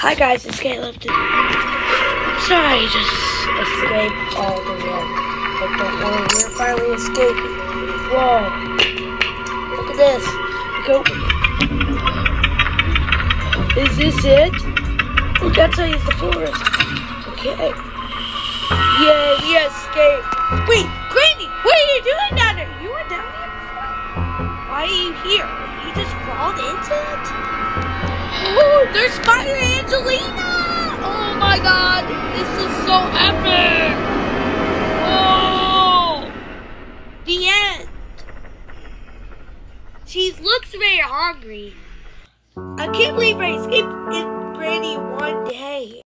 Hi guys, it's Kaleb. Sorry, I just escaped all the way. But don't worry, we're finally escaping. Whoa. Look at this. Go. Is this it? Look outside is the forest. Okay. Yay, we escaped. Wait, Granny, what are you doing down there? You were down there before? Why are you here? You just crawled into it? There's Spider Angelina! Oh my god, this is so epic! Oh! The end! She looks very hungry. I can't believe I escaped in Granny one day.